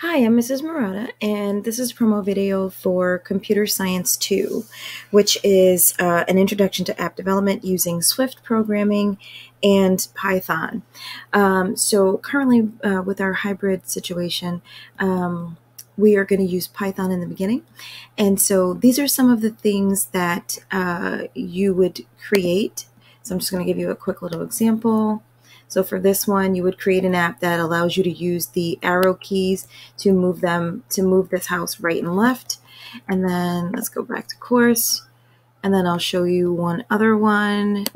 Hi, I'm Mrs. Marotta, and this is a promo video for Computer Science 2, which is uh, an introduction to app development using Swift programming and Python. Um, so currently, uh, with our hybrid situation, um, we are going to use Python in the beginning. And so these are some of the things that uh, you would create. So I'm just going to give you a quick little example. So for this one, you would create an app that allows you to use the arrow keys to move them, to move this house right and left. And then let's go back to course. And then I'll show you one other one.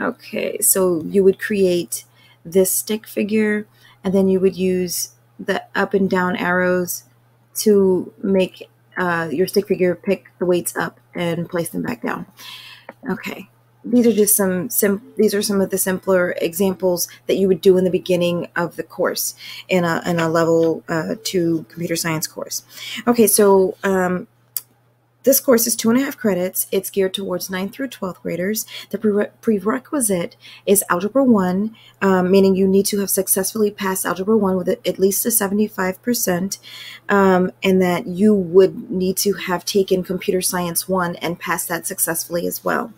Okay, so you would create this stick figure and then you would use the up and down arrows to make uh, your stick figure pick the weights up and place them back down. Okay, these are just some sim these are some of the simpler examples that you would do in the beginning of the course in a, in a level uh, two computer science course. Okay, so um, this course is two and a half credits. It's geared towards 9th through 12th graders. The pre prerequisite is Algebra 1, um, meaning you need to have successfully passed Algebra 1 with at least a 75%, um, and that you would need to have taken Computer Science 1 and passed that successfully as well.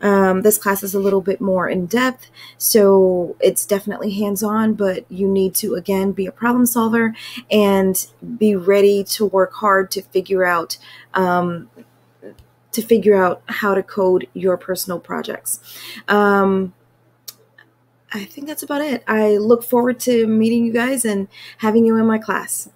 Um, this class is a little bit more in depth, so it's definitely hands on, but you need to, again, be a problem solver and be ready to work hard to figure out. Um, to figure out how to code your personal projects. Um, I think that's about it. I look forward to meeting you guys and having you in my class.